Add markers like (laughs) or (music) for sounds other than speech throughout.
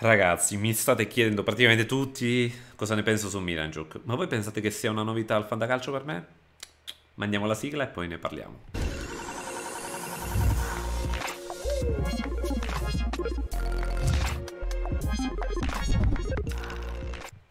Ragazzi, mi state chiedendo praticamente tutti cosa ne penso su Miranchuk, ma voi pensate che sia una novità al fantacalcio per me? Mandiamo la sigla e poi ne parliamo.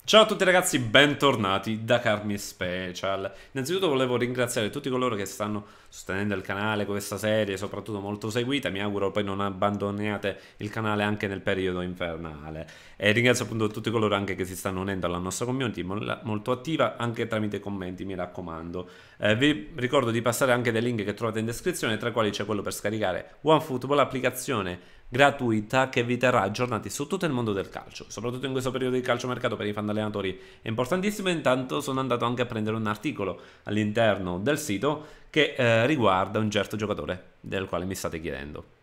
Ciao a tutti ragazzi, bentornati da Carmi Special. Innanzitutto volevo ringraziare tutti coloro che stanno sostenendo il canale, questa serie, soprattutto molto seguita. Mi auguro poi non abbandoniate il canale anche nel periodo infernale. E ringrazio appunto tutti coloro anche che si stanno unendo alla nostra community, molto attiva, anche tramite commenti, mi raccomando. Eh, vi ricordo di passare anche dei link che trovate in descrizione, tra i quali c'è quello per scaricare OneFootball, applicazione gratuita che vi terrà aggiornati su tutto il mondo del calcio, soprattutto in questo periodo di calciomercato per i fan allenatori è importantissimo. Intanto sono andato anche a prendere un articolo all'interno del sito che eh, riguarda un certo giocatore del quale mi state chiedendo.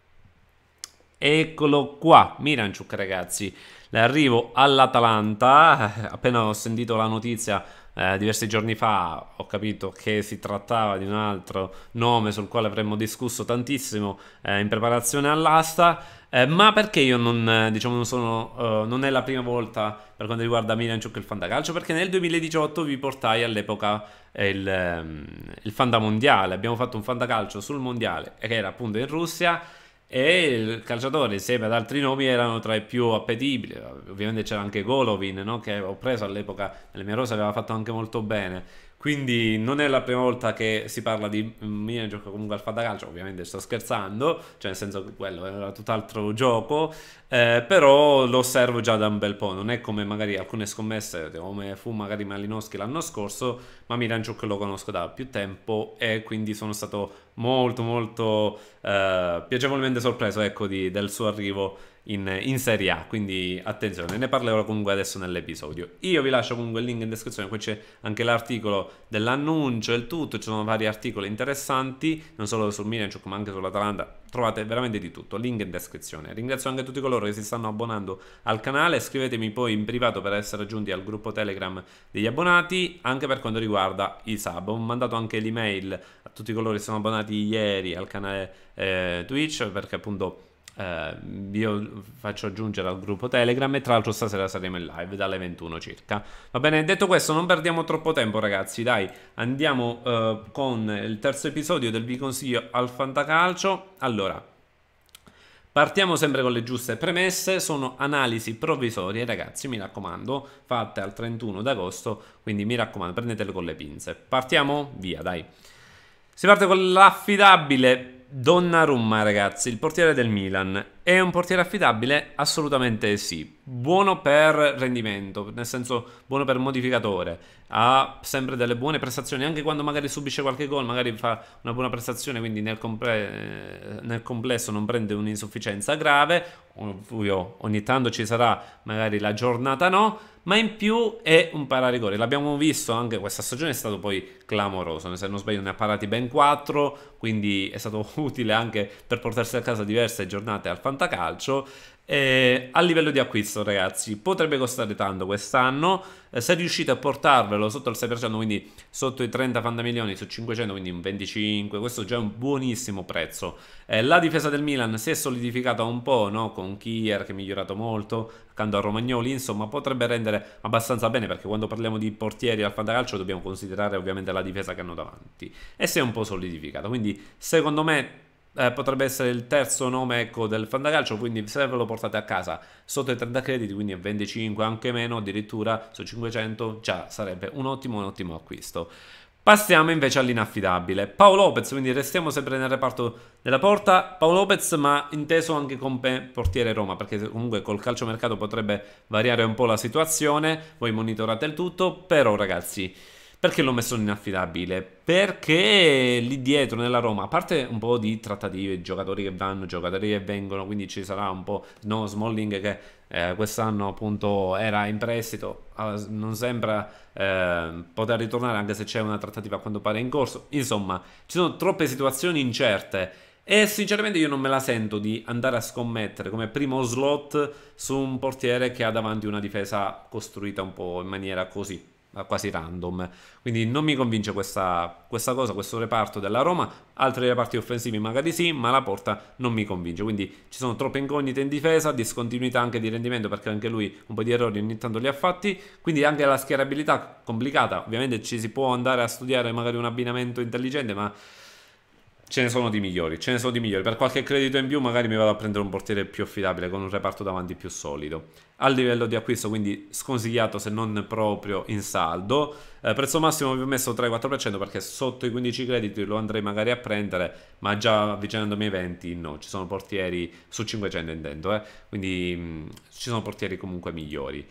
Eccolo qua, Miranchuk ragazzi, l'arrivo all'Atalanta, appena ho sentito la notizia eh, diversi giorni fa ho capito che si trattava di un altro nome sul quale avremmo discusso tantissimo eh, in preparazione all'asta. Eh, ma perché io non, eh, diciamo, non sono, uh, non è la prima volta per quanto riguarda Milan Ciuc il Fantacalcio? Perché nel 2018 vi portai all'epoca il, um, il Fanta Mondiale. Abbiamo fatto un Fantacalcio sul Mondiale che era appunto in Russia e il calciatore insieme ad altri nomi erano tra i più appetibili ovviamente c'era anche Golovin no? che ho preso all'epoca nelle mie rose aveva fatto anche molto bene quindi non è la prima volta che si parla di mio gioco comunque al fantacalcio, ovviamente sto scherzando, cioè nel senso che quello era tutt'altro gioco, eh, però lo osservo già da un bel po', non è come magari alcune scommesse, come fu magari Malinowski l'anno scorso, ma Miranchuk lo conosco da più tempo e quindi sono stato molto molto eh, piacevolmente sorpreso ecco, di, del suo arrivo in, in, Serie A, quindi attenzione, ne parlerò comunque adesso nell'episodio. Io vi lascio comunque il link in descrizione, qui c'è anche l'articolo dell'annuncio e il tutto, ci sono vari articoli interessanti, non solo sul Milanchuk ma anche sull'Atalanta, trovate veramente di tutto, link in descrizione. Ringrazio anche tutti coloro che si stanno abbonando al canale, scrivetemi poi in privato per essere aggiunti al gruppo Telegram degli abbonati, anche per quanto riguarda i sub. Ho mandato anche l'email a tutti coloro che sono abbonati ieri al canale eh, Twitch, perché appunto eh, io faccio aggiungere al gruppo Telegram e tra l'altro stasera saremo in live dalle 21 circa. Va bene, detto questo non perdiamo troppo tempo ragazzi, dai, andiamo eh, con il terzo episodio del vi consiglio al fantacalcio. Allora, Partiamo sempre con le giuste premesse, sono analisi provvisorie, ragazzi, mi raccomando, fatte al 31 d'agosto, quindi mi raccomando, prendetele con le pinze. Partiamo? Via, dai. Si parte con l'affidabile Donnarumma, ragazzi, il portiere del Milan. È un portiere affidabile? Assolutamente sì. Buono per rendimento, nel senso buono per modificatore. Ha sempre delle buone prestazioni, anche quando magari subisce qualche gol, magari fa una buona prestazione, quindi nel, comple nel complesso non prende un'insufficienza grave. Ovvio, ogni tanto ci sarà magari la giornata no ma in più è un pararigore. L'abbiamo visto anche questa stagione, è stato poi clamoroso. Se non sbaglio, ne ha parati ben 4, quindi è stato (laughs) utile anche per portarsi a casa diverse giornate al fantacalcio. E a livello di acquisto, ragazzi, potrebbe costare tanto quest'anno. Eh, se riuscite a portarvelo sotto il 6%, quindi sotto i 30 fandamilioni su 500, quindi un 25, questo già è un buonissimo prezzo. Eh, la difesa del Milan si è solidificata un po', no? Con Kier che è migliorato molto, accanto a Romagnoli, insomma, potrebbe rendere abbastanza bene perché quando parliamo di portieri al fantacalcio dobbiamo considerare ovviamente la difesa che hanno davanti. E si è un po' solidificata, quindi secondo me eh, potrebbe essere il terzo nome ecco, del fantacalcio, quindi se ve lo portate a casa sotto i 30 crediti, quindi a 25 anche meno, addirittura su 500 già sarebbe un ottimo, un ottimo acquisto. Passiamo invece all'inaffidabile. Paolo Lopez, quindi restiamo sempre nel reparto della porta. Paolo Lopez, ma inteso anche come portiere Roma, perché comunque col calciomercato potrebbe variare un po' la situazione. Voi monitorate il tutto, però ragazzi perché l'ho messo in inaffidabile? Perché lì dietro nella Roma, a parte un po' di trattative, giocatori che vanno, giocatori che vengono, quindi ci sarà un po', no, Smalling che eh, quest'anno appunto era in prestito, non sembra eh, poter ritornare anche se c'è una trattativa a quanto pare in corso. Insomma, ci sono troppe situazioni incerte. E sinceramente io non me la sento di andare a scommettere come primo slot su un portiere che ha davanti una difesa costruita un po' in maniera così quasi random. Quindi non mi convince questa, questa, cosa, questo reparto della Roma. Altri reparti offensivi magari sì, ma la porta non mi convince. Quindi ci sono troppe incognite in difesa, discontinuità anche di rendimento perché anche lui un po' di errori ogni tanto li ha fatti. Quindi anche la schierabilità complicata. Ovviamente ci si può andare a studiare magari un abbinamento intelligente, ma ce ne sono di migliori, ce ne sono di migliori. Per qualche credito in più magari mi vado a prendere un portiere più affidabile con un reparto davanti più solido. A livello di acquisto quindi sconsigliato se non proprio in saldo. Eh, prezzo massimo vi ho messo 3-4% perché sotto i 15 crediti lo andrei magari a prendere, ma già avvicinandomi ai 20 no, ci sono portieri su 500 intendo, eh. quindi mh, mm, ci sono portieri comunque migliori.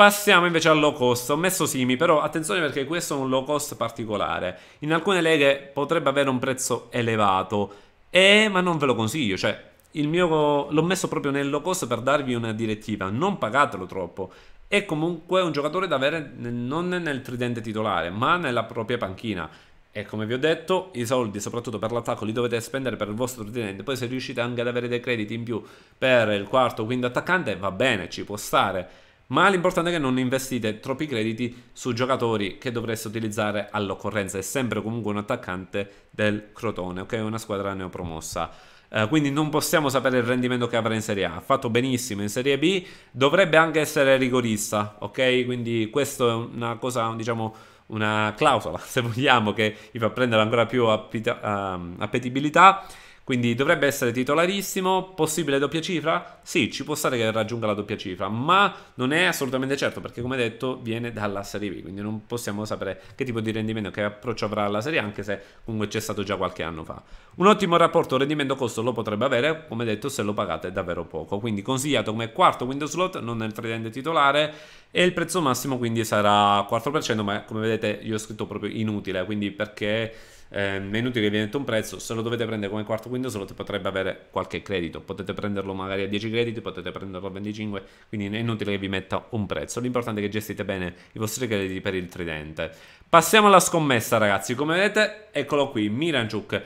Passiamo invece al low cost. Ho messo Simi, però attenzione perché questo è un low cost particolare. In alcune leghe potrebbe avere un prezzo elevato, eh, ma non ve lo consiglio. Cioè, mio l'ho messo proprio nel low cost per darvi una direttiva. Non pagatelo troppo. È comunque un giocatore da avere non nel tridente titolare, ma nella propria panchina. E come vi ho detto, i soldi, soprattutto per l'attacco, li dovete spendere per il vostro tridente. Poi se riuscite anche ad avere dei crediti in più per il quarto o quinto attaccante, va bene, ci può stare ma l'importante è che non investite troppi crediti su giocatori che dovreste utilizzare all'occorrenza. È sempre comunque un attaccante del Crotone, ok? Una squadra neopromossa. Uh, quindi non possiamo sapere il rendimento che avrà in Serie A. Ha fatto benissimo in Serie B, dovrebbe anche essere rigorista, ok? Quindi questo è una cosa, diciamo, una clausola, (laughs) se vogliamo, che gli fa prendere ancora più appetibilità. Quindi dovrebbe essere titolarissimo, possibile doppia cifra? Sì, ci può stare che raggiunga la doppia cifra, ma non è assolutamente certo perché come detto viene dalla Serie B, quindi non possiamo sapere che tipo di rendimento, che approccio avrà alla Serie anche se comunque c'è stato già qualche anno fa. Un ottimo rapporto rendimento-costo lo potrebbe avere, come detto, se lo pagate davvero poco, quindi consigliato come quarto Windows slot, non nel tridente titolare, e il prezzo massimo quindi sarà 4%, ma come vedete io ho scritto proprio inutile, quindi perché eh, è inutile che vi metta un prezzo, se lo dovete prendere come quarto Windows Slot potrebbe avere qualche credito, potete prenderlo magari a 10 crediti, potete prenderlo a 25, quindi è inutile che vi metta un prezzo, l'importante è che gestite bene i vostri crediti per il tridente. Passiamo alla scommessa ragazzi, come vedete eccolo qui, Miranchuk,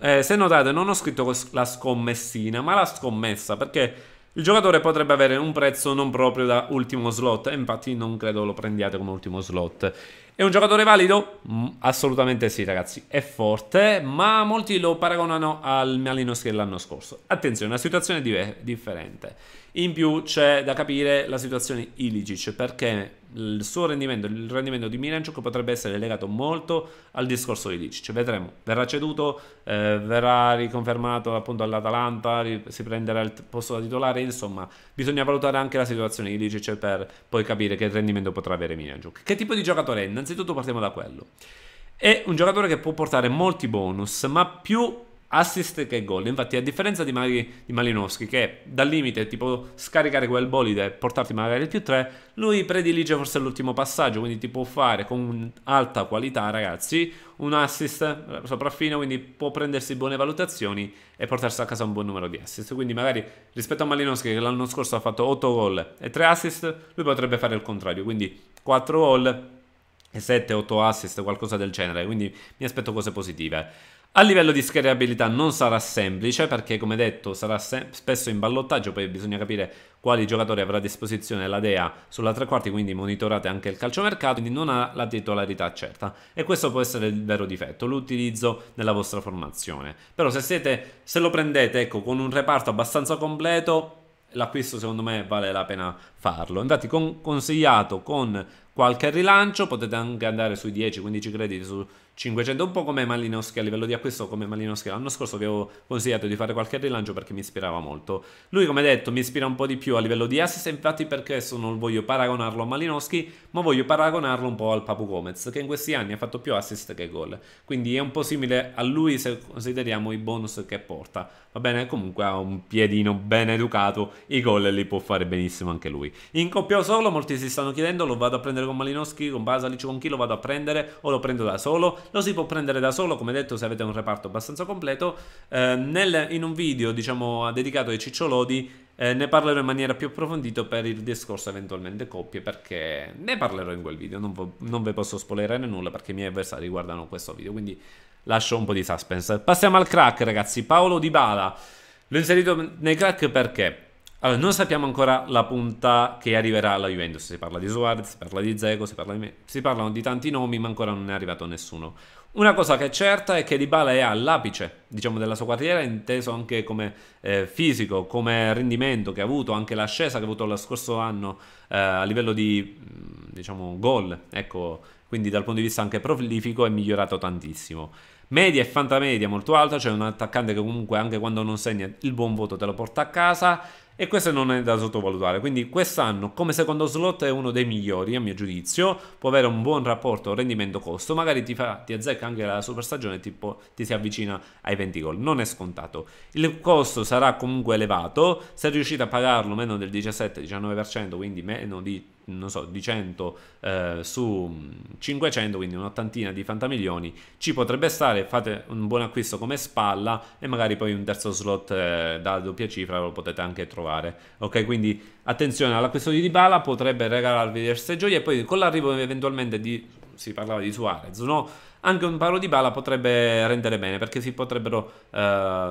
eh, se notate non ho scritto la scommessina ma la scommessa perché il giocatore potrebbe avere un prezzo non proprio da ultimo slot e infatti non credo lo prendiate come ultimo slot. È un giocatore valido? Mm, assolutamente sì ragazzi, è forte, ma molti lo paragonano al Malinowski dell'anno scorso. Attenzione, una situazione differente. In più c'è da capire la situazione Ilicic, perché il suo rendimento, il rendimento di Miranchuk potrebbe essere legato molto al discorso di Ilicic. Vedremo, verrà ceduto, eh, verrà riconfermato appunto all'Atalanta, si prenderà il posto da titolare, insomma, bisogna valutare anche la situazione Ilicic per poi capire che rendimento potrà avere Miranchuk. Che tipo di giocatore è? Innanzitutto partiamo da quello. È un giocatore che può portare molti bonus, ma più assist che gol. Infatti, a differenza di, Mali, di Malinowski, che dal limite tipo scaricare quel bolide e portarti magari il più 3, lui predilige forse l'ultimo passaggio. Quindi ti può fare con alta qualità, ragazzi, un assist sopraffino. Quindi può prendersi buone valutazioni e portarsi a casa un buon numero di assist. Quindi, magari rispetto a Malinowski, che l'anno scorso ha fatto 8 gol e 3 assist, lui potrebbe fare il contrario. Quindi 4 gol e 7-8 assist, qualcosa del genere. Quindi mi aspetto cose positive. A livello di scalabilità non sarà semplice perché come detto sarà spesso in ballottaggio, poi bisogna capire quali giocatori avrà a disposizione la DEA sulla tre quarti, quindi monitorate anche il calciomercato, quindi non ha la titolarità certa e questo può essere il vero difetto, l'utilizzo nella vostra formazione. Però se, siete, se lo prendete ecco, con un reparto abbastanza completo, l'acquisto secondo me vale la pena farlo. Infatti con, consigliato con qualche rilancio, potete anche andare sui 10-15 crediti su 500, un po' come Malinowski a livello di acquisto, come Malinowski l'anno scorso vi avevo consigliato di fare qualche rilancio perché mi ispirava molto. Lui come detto mi ispira un po' di più a livello di assist, infatti per questo non voglio paragonarlo a Malinowski, ma voglio paragonarlo un po' al Papu Gomez, che in questi anni ha fatto più assist che gol. Quindi è un po' simile a lui se consideriamo i bonus che porta. Va bene? Comunque ha un piedino ben educato, i gol li può fare benissimo anche lui. In coppia solo, molti si stanno chiedendo, lo vado a prendere con Malinowski, con Basalic, con chi lo vado a prendere o lo prendo da solo? Lo si può prendere da solo, come detto, se avete un reparto abbastanza completo. Eh, nel, in un video, diciamo, dedicato ai cicciolodi, eh, ne parlerò in maniera più approfondita per il discorso eventualmente coppie, perché ne parlerò in quel video. Non, non vi posso spoilerare nulla perché i miei avversari guardano questo video, quindi lascio un po' di suspense. Passiamo al crack, ragazzi. Paolo Di Bala. L'ho inserito nei crack perché allora, non sappiamo ancora la punta che arriverà alla Juventus. Si parla di Suarez, si parla di Zego, si, parla di... si parlano di tanti nomi, ma ancora non è arrivato nessuno. Una cosa che è certa è che Dybala è all'apice, diciamo, della sua carriera, inteso anche come eh, fisico, come rendimento che ha avuto, anche l'ascesa che ha avuto lo scorso anno eh, a livello di, mm, diciamo, gol. Ecco, quindi dal punto di vista anche prolifico è migliorato tantissimo. Media e fantamedia molto alta, cioè un attaccante che comunque anche quando non segna il buon voto te lo porta a casa e questo non è da sottovalutare. Quindi quest'anno come secondo slot è uno dei migliori a mio giudizio, può avere un buon rapporto rendimento-costo, magari ti, fa, ti azzecca anche la super stagione, tipo, ti si avvicina ai 20 gol, non è scontato. Il costo sarà comunque elevato, se riuscite a pagarlo meno del 17-19%, quindi meno di non so, di 100 eh, su 500, quindi un'ottantina di fantamilioni, ci potrebbe stare, fate un buon acquisto come spalla e magari poi un terzo slot eh, da doppia cifra lo potete anche trovare. Ok, quindi attenzione all'acquisto di Dybala, potrebbe regalarvi diverse gioie e poi con l'arrivo eventualmente di si parlava di Suarez, no? Anche un palo di bala potrebbe rendere bene perché si potrebbero uh,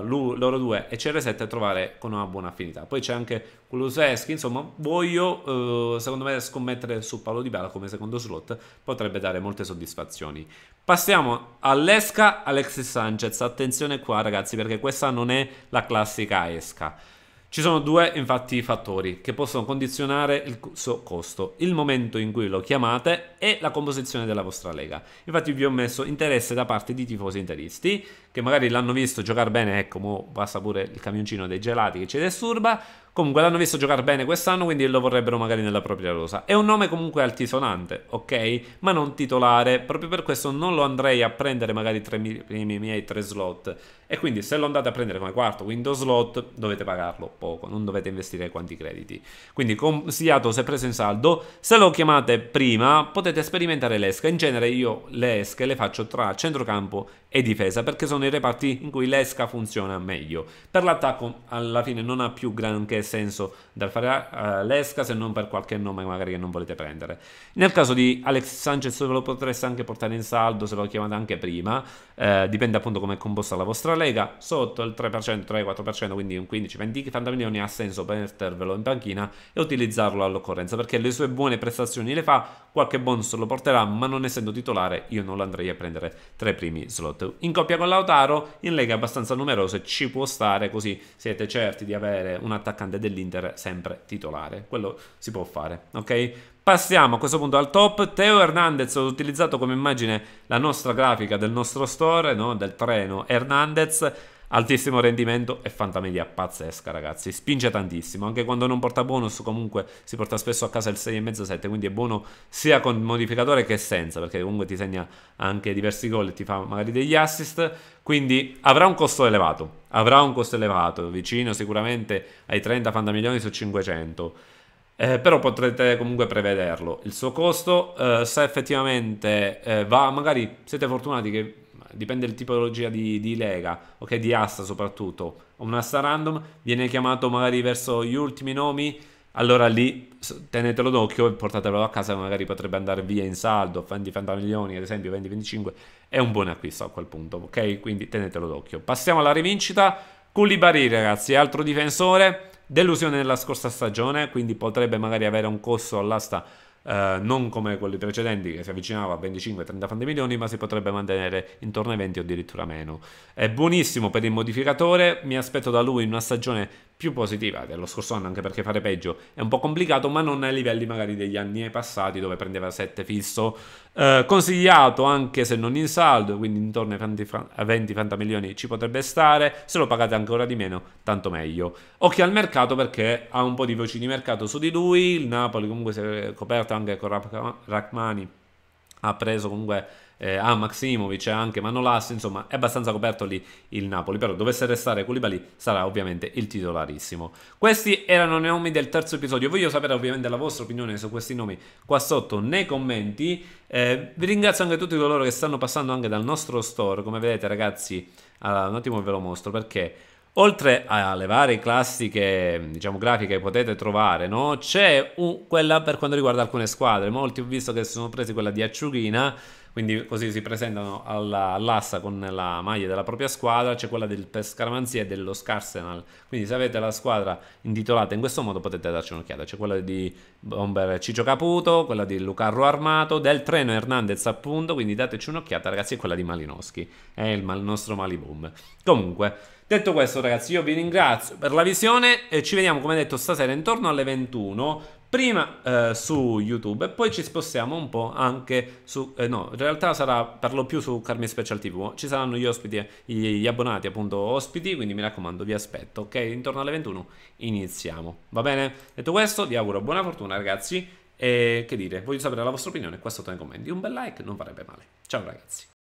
loro due e CR7 trovare con una buona affinità. Poi c'è anche Kuluseschi, insomma, voglio uh, secondo me scommettere su palo di bala come secondo slot, potrebbe dare molte soddisfazioni. Passiamo all'esca Alexis Sanchez, attenzione qua ragazzi perché questa non è la classica esca. Ci sono due infatti fattori che possono condizionare il suo costo, il momento in cui lo chiamate e la composizione della vostra lega. Infatti vi ho messo interesse da parte di tifosi interisti che magari l'hanno visto giocare bene, ecco, mo passa pure il camioncino dei gelati che ci disturba, Comunque l'hanno visto giocare bene quest'anno, quindi lo vorrebbero magari nella propria rosa. È un nome comunque altisonante, ok? Ma non titolare. Proprio per questo non lo andrei a prendere magari tra i miei tre slot. E quindi se lo andate a prendere come quarto window slot dovete pagarlo poco, non dovete investire quanti crediti. Quindi consigliato se preso in saldo, se lo chiamate prima potete sperimentare l'esca. In genere io le esche le faccio tra centrocampo e difesa perché sono i reparti in cui l'esca funziona meglio. Per l'attacco alla fine non ha più granché senso da fare uh, l'esca se non per qualche nome magari che non volete prendere. Nel caso di Alex Sanchez ve lo potreste anche portare in saldo se lo chiamate anche prima, eh, dipende appunto come è composta la vostra lega, sotto il 3%, 3-4%, quindi un 15-20 milioni ha senso mettervelo in panchina e utilizzarlo all'occorrenza perché le sue buone prestazioni le fa, qualche bonus lo porterà, ma non essendo titolare io non lo andrei a prendere tra i primi slot. In coppia con Lautaro, in lega abbastanza numerose, ci può stare così siete certi di avere un attaccante dell'Inter sempre titolare, quello si può fare, ok? Passiamo a questo punto al top. Teo Hernandez, ho utilizzato come immagine la nostra grafica del nostro store, no? del treno Hernandez. Altissimo rendimento e fantamedia pazzesca, ragazzi. Spinge tantissimo. Anche quando non porta bonus, comunque si porta spesso a casa il 6,5-7. Quindi è buono sia con modificatore che senza, perché comunque ti segna anche diversi gol e ti fa magari degli assist. Quindi avrà un costo elevato. Avrà un costo elevato, vicino sicuramente ai 30 fantamilioni su 500. Eh, però potrete comunque prevederlo. Il suo costo, eh, se effettivamente eh, va, magari siete fortunati che dipende dal tipologia di, di, lega, ok, di asta soprattutto, un'asta random, viene chiamato magari verso gli ultimi nomi, allora lì tenetelo d'occhio e portatelo a casa, magari potrebbe andare via in saldo, 20 milioni ad esempio, 20-25, è un buon acquisto a quel punto, ok? Quindi tenetelo d'occhio. Passiamo alla rivincita, Koulibaly ragazzi, altro difensore, Delusione nella scorsa stagione, quindi potrebbe magari avere un costo all'asta eh, non come quelli precedenti che si avvicinava a 25-30 milioni, ma si potrebbe mantenere intorno ai 20 o addirittura meno. È buonissimo per il modificatore, mi aspetto da lui una stagione più positiva dello scorso anno, anche perché fare peggio è un po' complicato, ma non ai livelli magari degli anni passati dove prendeva 7 fisso. Eh, consigliato anche se non in saldo, quindi intorno ai 20 milioni ci potrebbe stare. Se lo pagate ancora di meno, tanto meglio. Occhio al mercato perché ha un po' di voci di mercato su di lui. Il Napoli comunque si è coperto anche con Rachmani, ha preso comunque eh, a Maximovic e anche Manolas, insomma è abbastanza coperto lì il Napoli, però dovesse restare Koulibaly sarà ovviamente il titolarissimo. Questi erano i nomi del terzo episodio, voglio sapere ovviamente la vostra opinione su questi nomi qua sotto nei commenti, eh, vi ringrazio anche tutti coloro che stanno passando anche dal nostro store, come vedete ragazzi, allora, un attimo ve lo mostro perché... Oltre alle varie classiche, diciamo, grafiche che potete trovare, no? C'è quella per quanto riguarda alcune squadre. Molti ho visto che sono presi quella di Acciughina, quindi così si presentano alla, all'assa con la maglia della propria squadra, c'è quella del Pescaramanzia e dello Scarsenal, quindi se avete la squadra intitolata in questo modo potete darci un'occhiata, c'è quella di Bomber Ciccio Caputo, quella di Lucarro Armato, del Treno Hernandez appunto, quindi dateci un'occhiata ragazzi, e quella di Malinowski, è il, il nostro Maliboom. Comunque... Detto questo ragazzi io vi ringrazio per la visione e ci vediamo come detto stasera intorno alle 21 prima eh, su YouTube e poi ci spostiamo un po' anche su eh, no in realtà sarà per lo più su Carmi Special TV ci saranno gli ospiti gli abbonati appunto ospiti quindi mi raccomando vi aspetto ok? Intorno alle 21 iniziamo va bene? Detto questo vi auguro buona fortuna ragazzi e che dire voglio sapere la vostra opinione qua sotto nei commenti. Un bel like non farebbe male. Ciao ragazzi